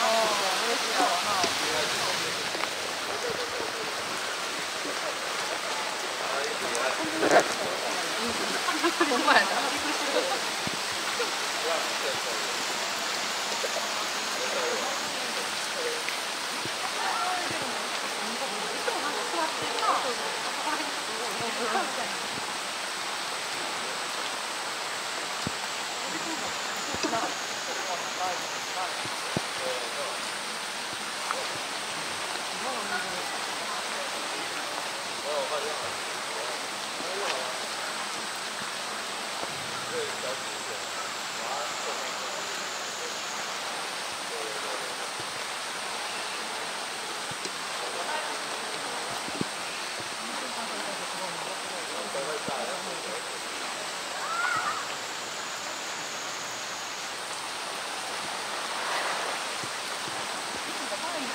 어, 그랬어. ほんまやな。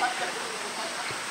どうも。